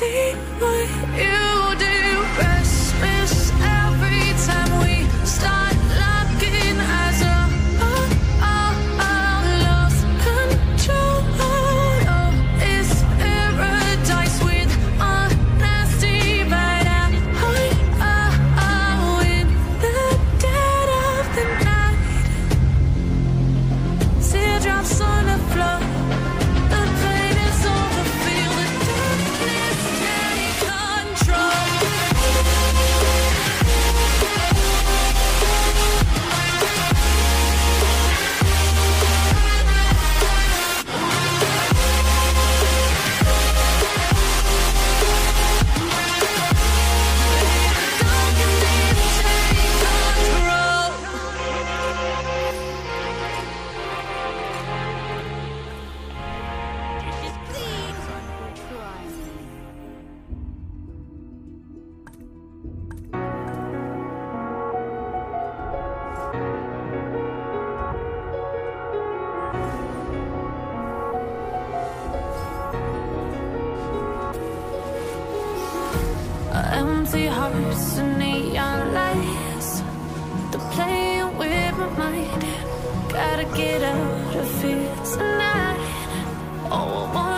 Control and neon lights. They're playing with my mind. Gotta get out of here tonight. Oh, I wanna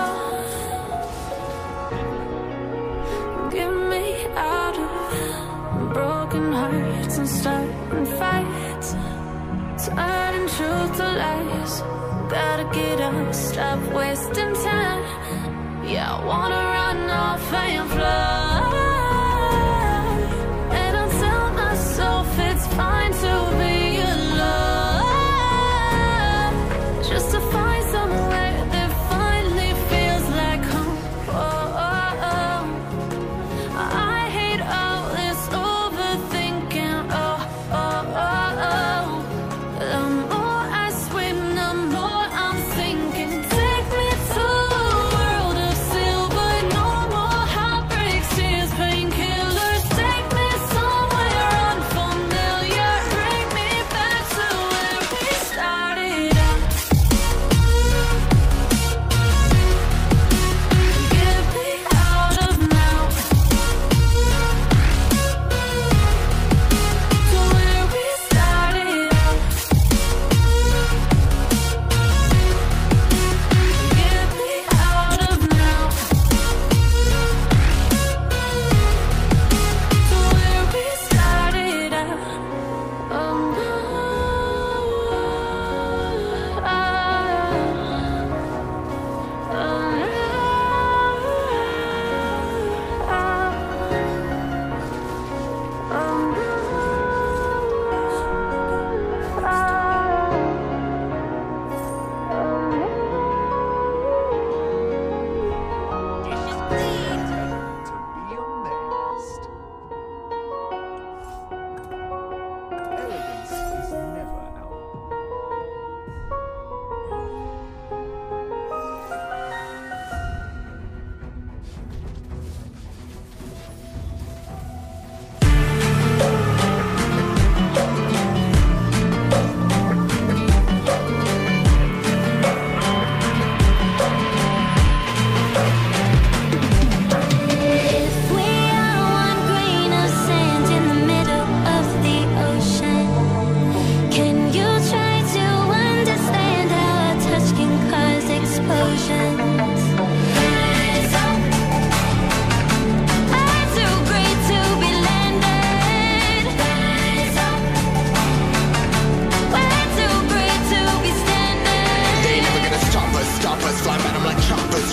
oh. Get me out of broken hearts and starting fights. Turning truth to lies. Gotta get up, stop wasting time. Yeah, I wanna run off and fly.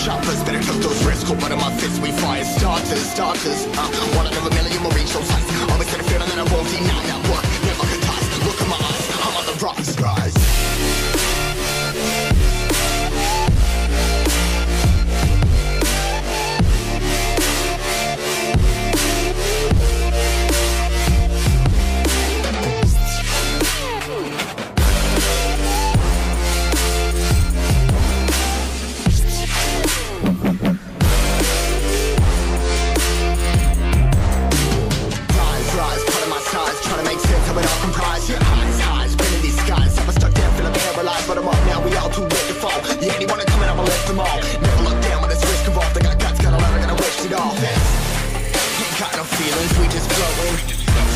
Choppers. Better took those risks, hold one of my fists, we fire starters, starters. Uh, one out of a million will reach those heights. Always get a feeling that I won't deny that work, never toss. Look at my eyes, I'm on the rocks. Rise, all. Yeah, anyone that coming, I'ma lift them all. Never look down when this risk involved. Think I got got a lot, I gotta risk it all. Ain't got no feelings, we just flowing.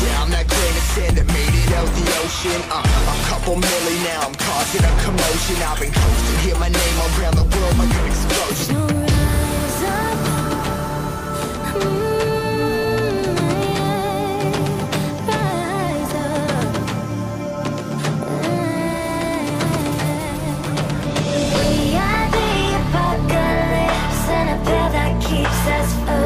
Yeah, I'm that grain of sand that made it out the ocean. Uh, a couple million now, I'm causing a commotion. I've been coasting, hear my name around the world like an explosion.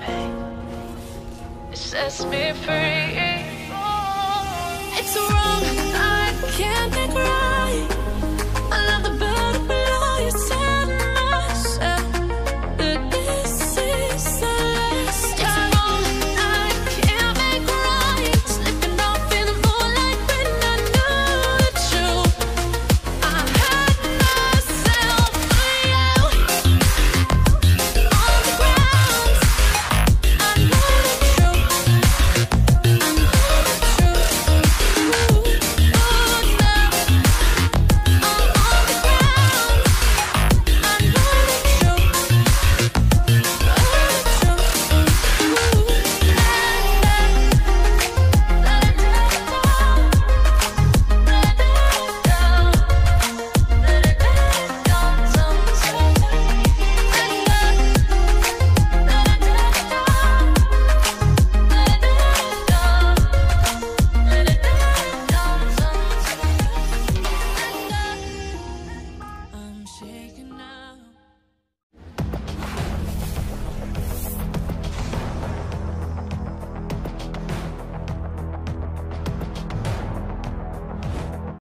me. It sets me free.